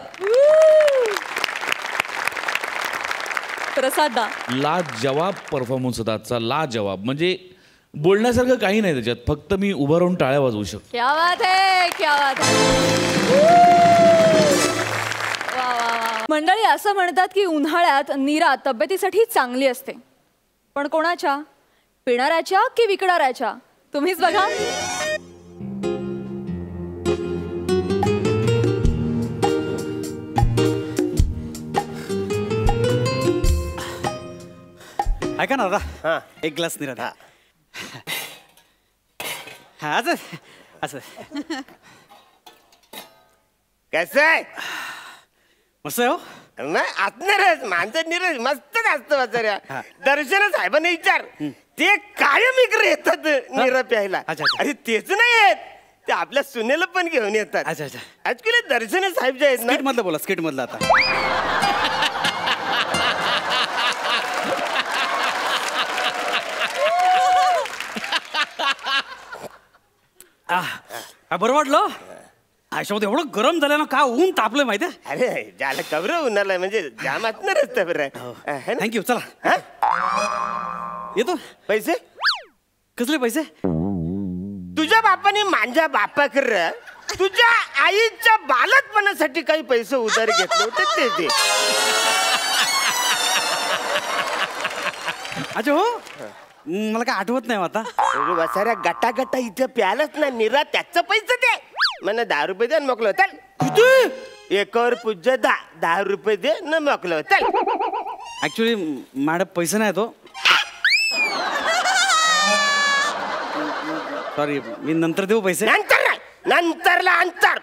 प्रसाद
ला जवाब परफॉर्मन्स होता आजचा. ला जवाब म्हणजे बोलण्यासारखं काही नाही त्याच्यात. फक्त मी उभं राहून टाळ्या वाजवू शकतो.
क्या बात है क्या बात है. वा, वा, वा. मंडळी असं म्हणतात की उन्हाळ्यात नीरा तब्येतीसाठी चांगली असते. पण कोणाच्या? पिणाऱ्याच्या की विकणाऱ्याच्या? तुम्हीच बघा.
ऐका ना दादा. एक ग्लास निरा. हा. असं असं.
कैसे
मस्त आहे हो.
नाही असणारच माणसं निरज मस्तच असतं वाचाऱ्या दर्शन साहेबांनी विचार. ते कायम इकडे येतात निरा प्यायला
अच्छा, अच्छा.
अरे तेच नाही येत ते आपल्या सुनेला पण घेऊन येतात.
अच्छा, अच्छा.
ऍक्च्युली दर्शन साहेब जे आहेत ना
स्किट मधलं बोला स्किट मधलं आता. आह, बरं वाटलं? आयुष्यामध्ये एवढं गरम झालं ना का ऊन तापलं माहिती
अरे ज्याला कवर उन्हाला म्हणजे जाम असणारच तर बरं. है?
थँक्यू चला.
हा?
येतो?
पैसे?
कसले पैसे?
तुझ्या बापाने माझ्या बापाकर तुझ्या आईच्या बालकपणासाठी काही पैसे उधार घेतले होते ते? दे
अच्छा हो. मला काय आठवत नाही हो आता
अरे वसाऱ्या गटा गटा इथं प्यालच ना निरा त्याचं पैसे दे. मला दहा रुपये दे न मोकलं चल. एकावर पूज्य दहा दहा रुपये दे न मोकलं चल.
ऍक्च्युली मॅडम पैसे नाही तो सॉरी मी नंतर देऊ पैसे.
नंतर नाही नंतरला अंतर.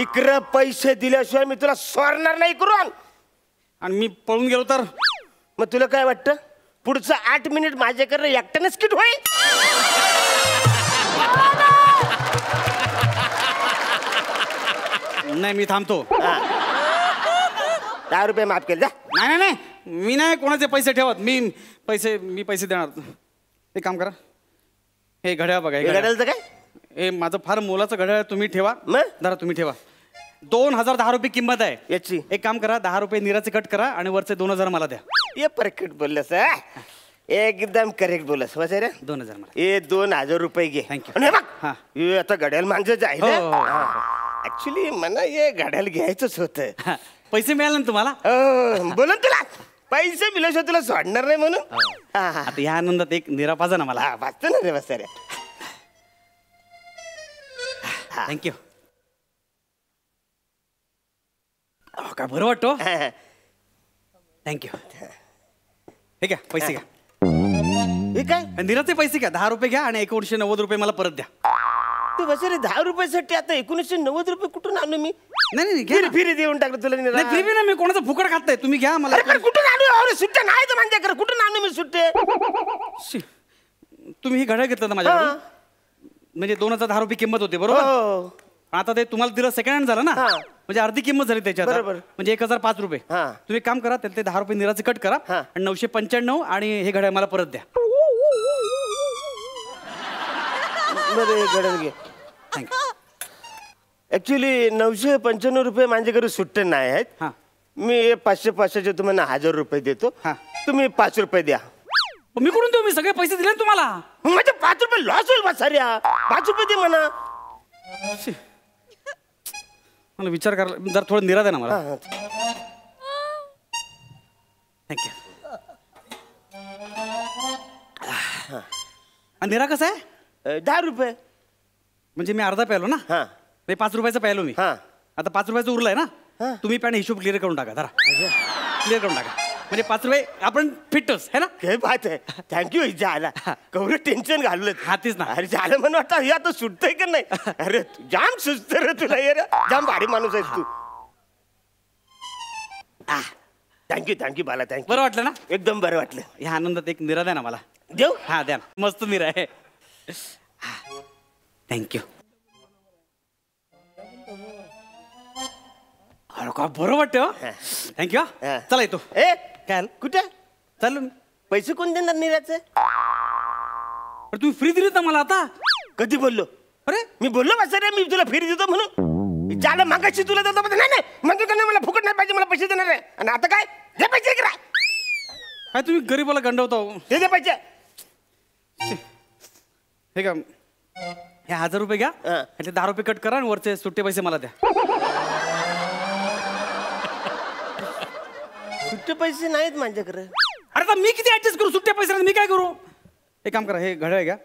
इकडं पैसे दिल्याशिवाय मी तुला सोडणार नाही करून
आणि मी पळून गेलो तर?
मग तुला काय वाटतं? पुढचं आठ मिनिट माझ्याकडे एकट्यानंच किट होईल.
नाही मी थांबतो.
दहा रुपये माफ केले जा.
नाही नाही नाही. मी नाही कोणाचे पैसे ठेवत. मी पैसे मी पैसे देणार. एक काम करा. हे घड्याळ बघा हे
हे
घड्याळ.
घड्याळचं काय?
हे माझं फार मोलाचं घड्याळ आहे, तुम्ही ठेवा.
मग?
जरा तुम्ही ठेवा. दोन हजार दहा रुपये किंमत आहे.
याची.
एक काम करा दहा रुपये निराचे कट करा आणि वरचे दोन हजार मला द्या.
ये परफेक्ट बोललंस हा? एकदम करेक्ट बोलस रे
दोन हजार मला.
हे दोन हजार रुपये घे.
Thank you.
आणि हे बघ
हा.
हे आता घड्याल माणसंच आहे
हो, हो, हो.
ऍक्च्युली मला हे घड्याल घ्यायचंच होतं.
हा, पैसे मिळाले ना तुम्हाला?
हो, बोलून तुला. पैसे मिळाल्याशिवाय तुला सोडणार नाही म्हणून. हा, हा.
आता या आनंदात एक निरा पाजा ना मला.
हा वाचतो ना रे बसा रे
थँक्यू काय बरं वाटतो थँक्यू हे घ्या पैसे घ्या.
हे काय?
निराचे पैसे घ्या दहा रुपये घ्या आणि एकोणीसशे नव्वद रुपये मला परत द्या.
तू बसा रे दहा रुपयासाठी आता एकोणीसशे नव्वद रुपये कुठून आणू मी?
नाही नाही घ्या
फिरी
ना.
फिरी देऊन टाकलं तुला निरा.
नाही फिरवी ना मी कोणाचं फुकट खात नाही तुम्ही घ्या मला
अरे पण कुठून आणू? अरे सुट्ट्या नाही तर माझ्याकडे. कुठून आणू मी सुट्टे?
शी. तुम्ही ही घड्याळ घेतलं ना माझ्याकडून?
हा.
म्हणजे दोन हजार दहा रुपये किंमत होती बरोबर?
हो.
आता ते तुम्हाला दिलं सेकंड हँड झालं ना?
हा.
म्हणजे अर्धी किंमत झाली त्याची आता.
बरोबर.
म्हणजे एक हजार पाच रुपये
हा.
तुम्ही काम करा त्याला ते दहा रुपये निराचे कट करा
हा.
आणि नऊशे पंच्याण्णव आणि हे घड्याळ मला परत द्या
बरं घड्याळ घे
थँक्यू
ऍक्च्युली नऊशे पंच्याण्णव रुपये माझ्याकडे सुट्टे नाही आहेत
हा
मी पाचशे पाचशेचे तुम्हाला हजार रुपये देतो
हा.
तुम्ही पाच रुपये द्या
मी कुठून देऊ मी सगळे पैसे दिले ना तुम्हाला
म्हणजे पाच रुपये लॉस होईल बा साऱ्या पाच रुपये दे म्हणा
शी. मला विचार करायला जर थोडं निरा द्या ना मला. थँक्यू निरा कसा आहे?
दहा रुपये.
म्हणजे मी अर्धा प्यालो ना?
हा.
नाही पाच रुपयाचा प्यालो मी.
हा.
आता पाच रुपयाचं उरलंय ना? तुम्ही पण हिशोब क्लिअर करून टाका जरा क्लिअर करून टाका. म्हणजे पाच रुपये आपण फिटच है ना?
काय बात आहे. थँक्यू झाला. कवरं टेन्शन घाललं
हा, तेच ना.
अरे झालं म्हणून वाटतं हे आता सुटतंय का नाही? अरे जाम सुचत रे तुला ये रे. जाम भारी माणूस आहेस तू. Thank you thank you Bala thank you
बरं वाटलं ना?
एकदम बरं वाटलं.
ह्या आनंदात एक निरा द्या ना मला.
देऊ?
हा द्या ना. मस्त निरा आहे. थँक्यू अरे का बरं वाटतं थँक्यू
हा.
चला येतो.
ए
काय आलं?
कुठे?
चाललो मी
पैसे कोण देणार निराचे?
अरे तुम्ही फ्री दिलीत ना मला आता?
कधी बोललो?
अरे?
मी बोललो बसा रे मी तुला फेरी देतो म्हणून. ज्याला मागाशी तुला देतो म्हणतो, नाही नाही. म्हणजे त्यांना मला फुकट नाही पाहिजे मला पैसे देणार आहे. आणि आता काय? दे पैसे करा
काय तुम्ही गरीबाला गंडवता हो?
दे दे पैसे.
हे का हे हजार रुपये घ्या.
हा.
दहा रुपये कट करा आणि वरचे सुट्टे पैसे मला द्या.
सुट्टे पैसे नाहीत माझ्याकडे.
अरे मी किती ऍडजस्ट करू? सुट्टे पैसे मी काय करू? एक काम करा हे घड्याळ घ्या.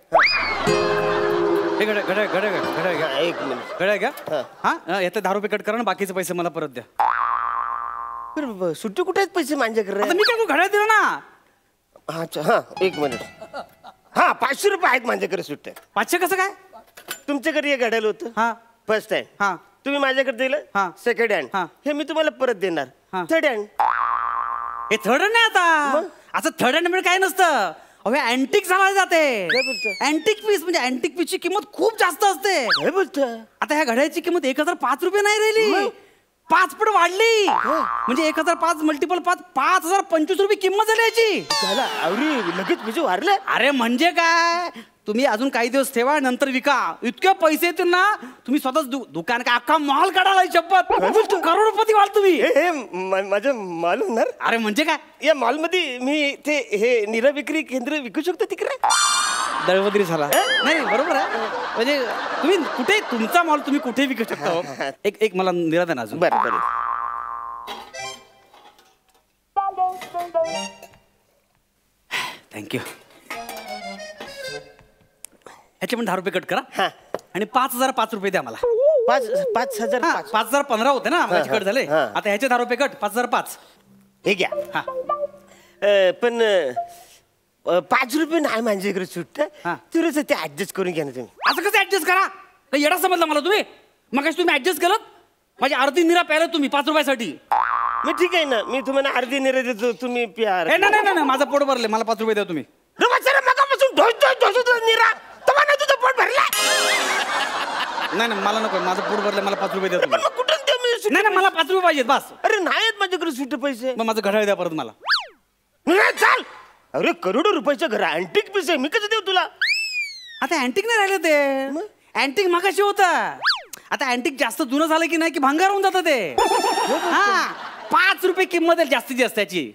हे घड्याळ घड्याळ घड्याळ घ्या घड्याळ घ्या.
हा, एक मिनिट.
घड्याळ घ्या.
हा.
हा? हा, याचे दहा रुपये कट करा आणि बाकीचे पैसे मला परत द्या.
बरं, सुट्टे कुठे आहेत पैसे माझ्याकडे?
आता मी काय करू? घड्याळ दिलं ना.
हा, अच्छा हा एक मिनिट. हा पाचशे रुपये आहेत माझ्याकडे सुट्टे.
पाचशे कसं काय?
तुमच्याकडे हे घडायला होतं.
हा.
फर्स्ट टाइम
हा.
तुम्ही माझ्याकडे
हा.
दिलं सेकंड हँड
हा.
हे मी तुम्हाला परत देणार.
हा.
थर्ड हँड
हे थर्ड नाही आता. असं थर्ड हँड म्हणजे काय नसतं? अहो अँटिक झाला जाते? अँटिक पीस म्हणजे अँटिक पीसची किंमत खूप जास्त असते. आता ह्या घड्याळची किंमत एक हजार पाच रुपये नाही राहिली. पाच पट वाढली. म्हणजे एक हजार पाच मल्टिपल पाच पाच हजार पंचवीस रुपये किंमत झाली याची.
लगेच वारले.
अरे म्हणजे काय? तुम्ही अजून काही दिवस ठेवा नंतर विका. इतके पैसे येतील ना तुम्ही स्वतःच दु- दुकान का अख्खा मॉल काढायला शपथ. करोडपती व्हाल तुम्ही.
हे हे म- माझं माल होणार?
अरे म्हणजे काय?
या मॉलमध्ये मी ते हे निरा विक्री केंद्र विकू शकतो तिकडे?
दळवद्री झाला. नाही बरोबर आहे. म्हणजे तुम्ही कुठे तुमचा मॉल तुम्ही कुठे विकू शकता? हो. एक एक मला निराधन अजून.
बरं बरं.
थँक्यू ह्याचे पण दहा रुपये कट करा.
हा.
आणि पाच हजार पाच रुपये द्या मला.
पाच पाच हजार
हा,
पाच.
पाच हजार पंधरा होते ना माझे कट झाले.
हा.
आता ह्याचे दहा रुपये कट पाच हजार पाच.
हे घ्या.
हा.
अं, पण अं, पाच रुपये नाही माझ्याकडे सुट्ट.
हा.
ते ऍडजस्ट करून घ्या ना तुम्ही.
असं कसं ऍडजस्ट करा? काही येडा समजला मला तुम्ही. मग तुम्ही ऍडजस्ट केलं माझी अर्धी निरा प्यायला तुम्ही पाच रुपयासाठी.
मी ठीक आहे ना मी तुम्हाला अर्धी निरा देतो तुम्ही प्यार
नाही नाही नाही, नाही माझं पोट भरले मला पाच रुपये द्या तुम्ही.
मगापासून ढोस ढोस ढोस होतो निरा. तेव्हा ना तुझं पोट भरला
नाही नाही मला नको माझं पोट भरले मला पाच रुपये द्या तुम्ही.
मग कुठून ते मी
नाही नाही मला पाच रुपये पाहिजेत बस.
अरे नाही आहेत माझ्याकडे सुट्टे पैसे.
मग माझं घड्याळ द्या परत मला.
नाही, चाल. अरे करोडो रुपयाचं घर अँटिक पीस आहे मी कसं देऊ तुला?
आता अँटिक नाही राहिलं ते. अँटिक मागाशी होता. आता अँटिक जास्त जुनं झालं की नाही की भंगार होऊन जातं ते. हा पाच रुपये किंमत आहे जास्तीत जास्त त्याची.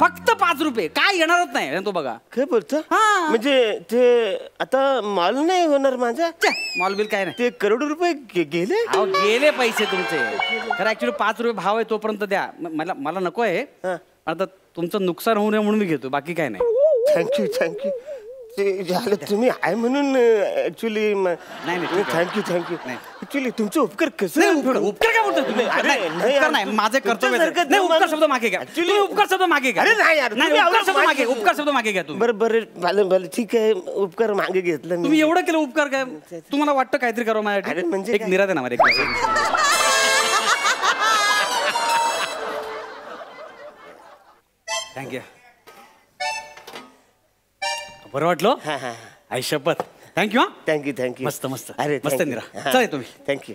फक्त पाच रुपये. काय येणारच नाही तो बघा.
काय बोलतो?
हा.
म्हणजे ते आता माल नाही होणार माझा?
मॉल बिल काय नाही.
ते करोडो रुपये गेले?
गेले पैसे तुमचे. खरं ऍक्च्युली पाच रुपये भाव आहे तोपर्यंत द्या. मला मला नको आहे. आता तुमचं नुकसान होऊ नये म्हणून मी घेतो बाकी काय नाही.
थँक्यू थँक्यू ते झालं तुम्ही आहे म्हणून ऍक्च्युली
नाही, ठीक आहे.
थँक्यू थँक्यू
नाही.
ऍक्च्युली तुमचे उपकार कसं
नाही उपकार उपकार काय बोलतो तुम्ही?
अरे,
नाही,
नाही
उपकार नाही. माझे कर्तव्य आहे. नाही उपकार शब्द मागे घ्या.
Actually-
तुम्ही उपकार शब्द मागे घ्या.
अरे नाही यार,
नाही
तुम्ही
उपकार शब्द मागे उपकार शब्द मागे घ्या तुम्ही.
बरं बरं झालं भलं ठीक आहे उपकार मागे घेतलं मी.
तुम्ही एवढं केलं उपकार काय? तुम्हाला वाटतं काहीतरी करावं
अरे,
माझ्यासाठी
म्हणजे
एक
काय?
आहे ना मला एक थँक्यू बरं वाटलं?
हा, हा, हा.
आई शपथ. थँक्यू हा
थँक्यू थँक्यू
मस्त, मस्त.
अरे
मस्त. निरा. चला तुम्ही.
थँक्यू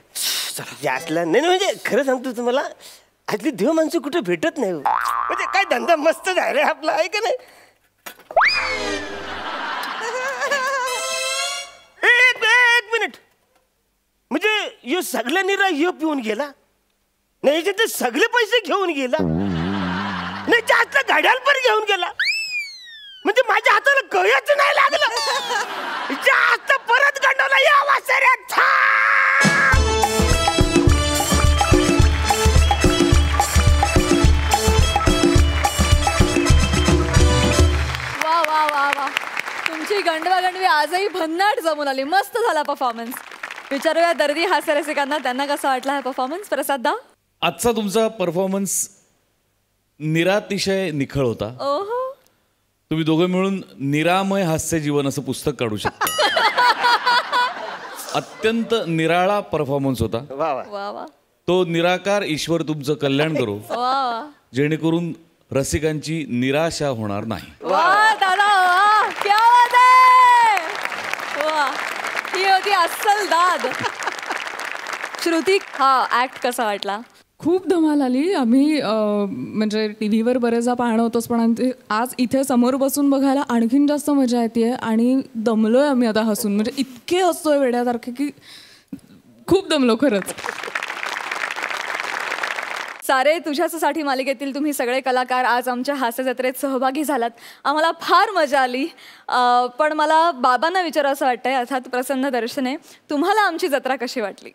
जास्तला नाही म्हणजे खरं सांगतो तुम्हाला आतली देव माणसं कुठे भेटत नाही हो. म्हणजे काय धंदा मस्त झाला आपला आहे का नाही एक एक मिनिट म्हणजे यो सगळ्या निरा यो पिऊन गेला नाही ते सगळे पैसे घेऊन गेला नाही जास्त घड्याळ पण घेऊन गेला म्हणजे माझ्या हाताला कळच नाही लागलं. जास्त परत गंडवला. या वासऱ्यात!
वा वा वा वा. तुमची गंडवा गंडवी आजही भन्नाट जमून आली. मस्त झाला परफॉर्मन्स विचारूया दर्दी हास्य रसिकांना त्यांना कसा वाटला हा परफॉर्मन्स प्रसाद दा?
आजचा तुमचा परफॉर्मन्स निरातिशय निखळ होता.
ओहो.
तुम्ही दोघं मिळून निरामय हास्य जीवन असं पुस्तक काढू शकता. अत्यंत निराळा परफॉर्मन्स होता.
वा वा.
वा वा.
तो निराकार ईश्वर तुमचं कल्याण करो.
वा
जेणेकरून रसिकांची निराशा होणार नाही.
वा दादा वा क्या बात आहे. वा ही होती अस्सल दाद. श्रुती हा ऍक्ट कसा वाटला?
खूप धमाल आली. आम्ही म्हणजे टी व्हीवर बरेचदा पाहणं होतोच पण आज इथे समोर बसून बघायला आणखीन जास्त मजा येते आणि दमलो आहे आम्ही आता हसून. म्हणजे इतके हसतोय वेड्यासारखे की खूप दमलो खरंच.
सारे तुझ्यासाठी मालिकेतील तुम्ही सगळे कलाकार आज आमच्या हास्य जत्रेत सहभागी झालात. आम्हाला फार मजा आली. पण मला बाबांना विचार असं वाटतंय अर्थात प्रसन्न दर्शने. तुम्हाला आमची जत्रा कशी वाटली?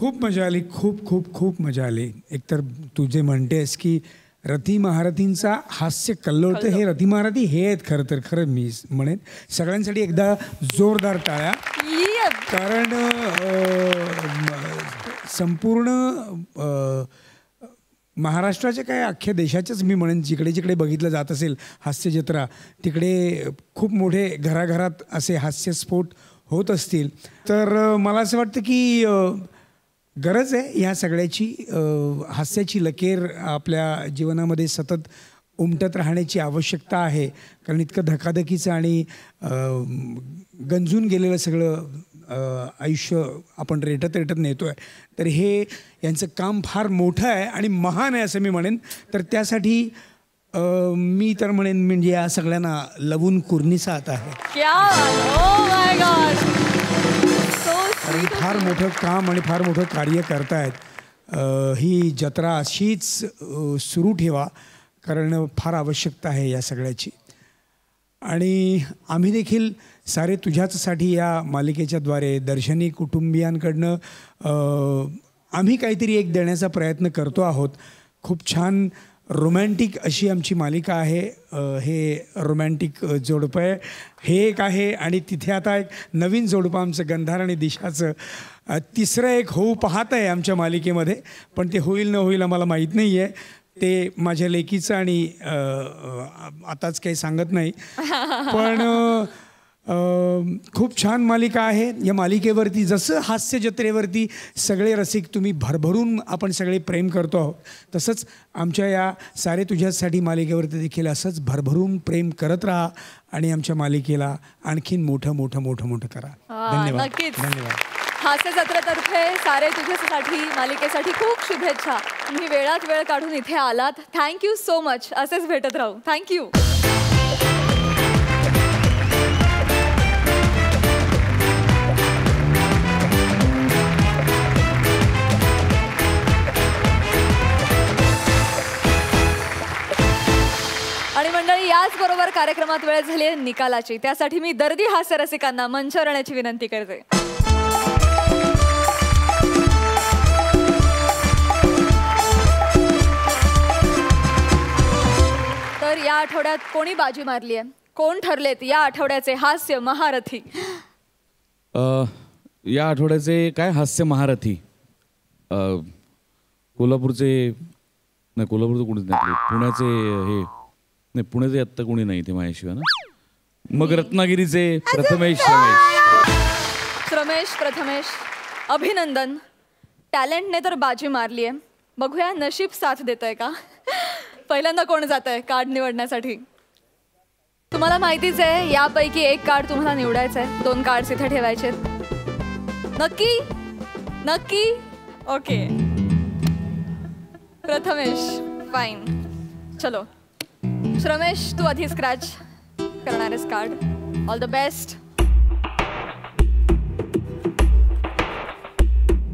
खूप मजा आली खूप खूप खूप मजा आली. एकतर तू जे म्हणतेस की रथी महारथींचा हास्य कल्लोळ तर हे रथी महारथी हे आहेत खरं तर खरं मी म्हणेन. सगळ्यांसाठी एकदा जोरदार टाळ्या. कारण संपूर्ण महाराष्ट्राच्या काय अख्ख्या देशाच्याच मी म्हणेन जिकडे जिकडे बघितलं जात असेल हास्य जत्रा तिकडे खूप मोठे घराघरात असे हास्यस्फोट होत असतील. तर मला असं वाटतं की गरज आहे ह्या सगळ्याची हास्याची लकेर आपल्या जीवनामध्ये सतत उमटत राहण्याची आवश्यकता आहे. कारण इतकं धकाधकीचं आणि गंजून गेलेलं सगळं आयुष्य आपण रेटत रेटत नेतो आहे तर हे यांचं काम फार मोठं आहे आणि महान आहे असं मी म्हणेन. तर त्यासाठी मी तर म्हणेन म्हणजे या सगळ्यांना लवून कुर्निसात आहे. आणि फार मोठं काम आणि फार मोठं कार्य करतायत. ही जत्रा अशीच सुरू ठेवा कारण फार आवश्यकता आहे या सगळ्याची. आणि आम्ही देखील सारे तुझ्याचसाठी या मालिकेच्याद्वारे दर्शनी कुटुंबियांकडनं आम्ही काहीतरी एक देण्याचा प्रयत्न करतो आहोत. खूप छान रोमॅन्टिक अशी आमची मालिका आहे. हे रोमॅन्टिक जोडपं आहे. हे एक आहे आणि तिथे आता एक नवीन जोडपं आमचं गंधार आणि दिशाचं तिसरं एक होऊ पाहत आहे आमच्या मालिकेमध्ये पण ते होईल न होईल आम्हाला माहीत नाही आहे ते माझ्या लेकीचं आणि आताच काही सांगत नाही. पण खूप छान मालिका आहे. या मालिकेवरती जसं हास्य जत्रेवरती सगळे रसिक तुम्ही भरभरून आपण सगळे प्रेम करतो आहोत तसंच आमच्या या सारे तुझ्यासाठी मालिकेवरती देखील असंच भरभरून प्रेम करत राहा आणि आमच्या मालिकेला आणखीन मोठं मोठं मोठं मोठं करा. धन्यवाद. धन्यवाद.
हास्य जत्रेतर्फे सारे तुझ्यासाठी मालिकेसाठी खूप शुभेच्छा. तुम्ही वेळात वेळ काढून इथे आलात. थँक्यू सो मच असेच भेटत राहू. थँक्यू याचबरोबर कार्यक्रमात वेळ झाली आहे निकालाची. त्यासाठी मी दर्दी हास्य रसिकांना मंचावर येण्याची विनंती करते. तर या आठवड्यात कोणी बाजी मारली आहे? कोण ठरलेत या आठवड्याचे हास्य महारथी?
अ, या आठवड्याचे काय हास्य महारथी? अ, कोल्हापूरचे नाही कोल्हापूरचं कोणीच नाही. पुण्याचे हे नाही पुण्याचे आत्ता कोणी नाही ते माझ्याशिवाय ना. मग रत्नागिरीचे प्रथमेश रमेश.
रमेश प्रथमेश. अभिनंदन. टॅलेंटने तर बाजी मारली आहे बघूया नशीब साथ देत आहे का? पहिल्यांदा कोण जात आहे कार्ड निवडण्यासाठी? तुम्हाला माहितीच आहे यापैकी एक कार्ड तुम्हाला निवडायचं आहे दोन कार्ड इथे ठेवायचे आहेत. नक्की? नक्की? ओके. प्रथमेश. फाईन चलो. श्रमेश तू आधी स्क्रॅच करणार आहेस card all the best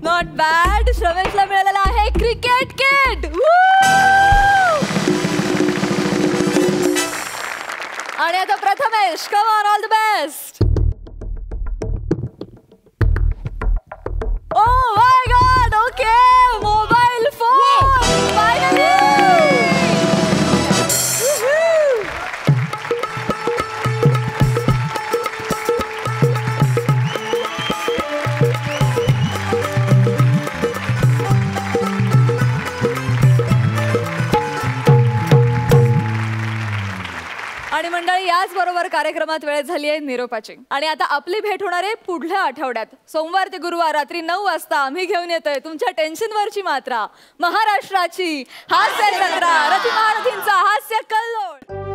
not bad श्रमेशला मिळालेला आहे क्रिकेट किट आणि आता Prathamesh come on all the best oh my God okay आणि बरोबर कार्यक्रमात वेळ झाली आहे निरोपाची. आणि आता आपली भेट होणार आहे पुढल्या आठवड्यात. सोमवार ते गुरुवार रात्री नऊ वाजता आम्ही घेऊन येतोय. तुमच्या टेन्शनवरची मात्रा. महाराष्ट्राची हास्य जत्रा. रथी महारथींचा हास्य कल्लोळ.